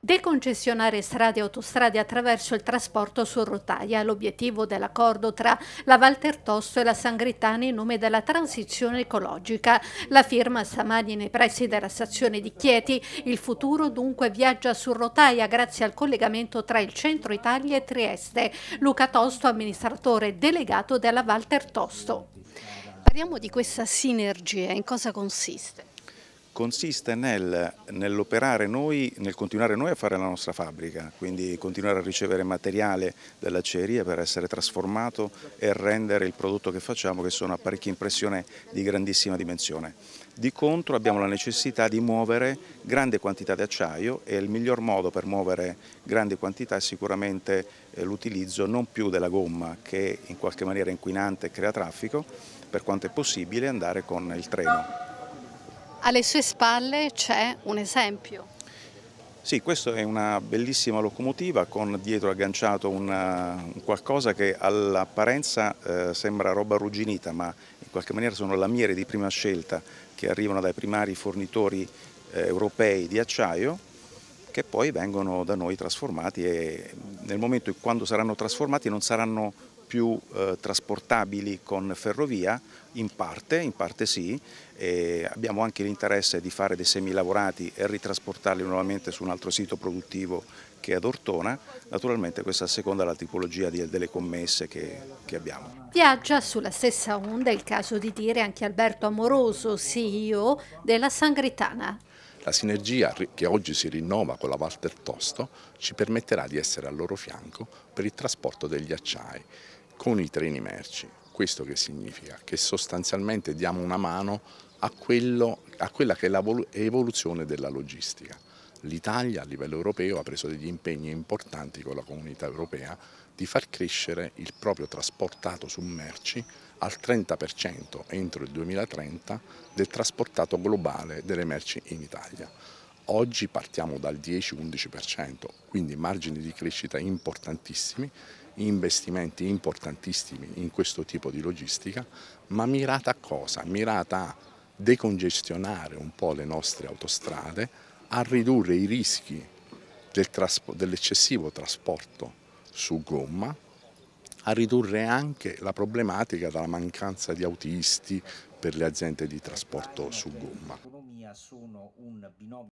Decongestionare strade e autostrade attraverso il trasporto su rotaia, l'obiettivo dell'accordo tra la Walter Tosto e la Sangritana in nome della transizione ecologica. La firma stamani nei pressi della stazione di Chieti. Il futuro dunque viaggia su rotaia grazie al collegamento tra il centro Italia e Trieste. Luca Tosto, amministratore delegato della Walter Tosto. Parliamo di questa sinergia, in cosa consiste? Consiste nel, nell'operare noi, nel continuare noi a fare la nostra fabbrica, quindi continuare a ricevere materiale dall'acciaieria per essere trasformato e rendere il prodotto che facciamo che sono apparecchi impressione di grandissima dimensione. Di contro abbiamo la necessità di muovere grande quantità di acciaio e il miglior modo per muovere grandi quantità è sicuramente eh, l'utilizzo non più della gomma che in qualche maniera è inquinante e crea traffico, per quanto è possibile andare con il treno. Alle sue spalle c'è un esempio. Sì, questa è una bellissima locomotiva con dietro agganciato una, un qualcosa che all'apparenza eh, sembra roba arrugginita, ma in qualche maniera sono lamiere di prima scelta che arrivano dai primari fornitori eh, europei di acciaio che poi vengono da noi trasformati e nel momento in quando saranno trasformati non saranno più eh, trasportabili con ferrovia, in parte, in parte sì, e abbiamo anche l'interesse di fare dei semilavorati e ritrasportarli nuovamente su un altro sito produttivo che è ad Ortona, naturalmente questa seconda la tipologia di, delle commesse che, che abbiamo. Viaggia sulla stessa onda, è il caso di dire anche Alberto Amoroso, CEO della Sangritana. La sinergia che oggi si rinnova con la Walter Tosto ci permetterà di essere al loro fianco per il trasporto degli acciai con i treni merci. Questo che significa? Che sostanzialmente diamo una mano a, quello, a quella che è l'evoluzione della logistica. L'Italia a livello europeo ha preso degli impegni importanti con la comunità europea di far crescere il proprio trasportato su merci al 30% entro il 2030 del trasportato globale delle merci in Italia. Oggi partiamo dal 10-11%, quindi margini di crescita importantissimi, investimenti importantissimi in questo tipo di logistica, ma mirata a cosa? Mirata a decongestionare un po' le nostre autostrade, a ridurre i rischi del dell'eccessivo trasporto su gomma, a ridurre anche la problematica della mancanza di autisti per le aziende di trasporto su gomma.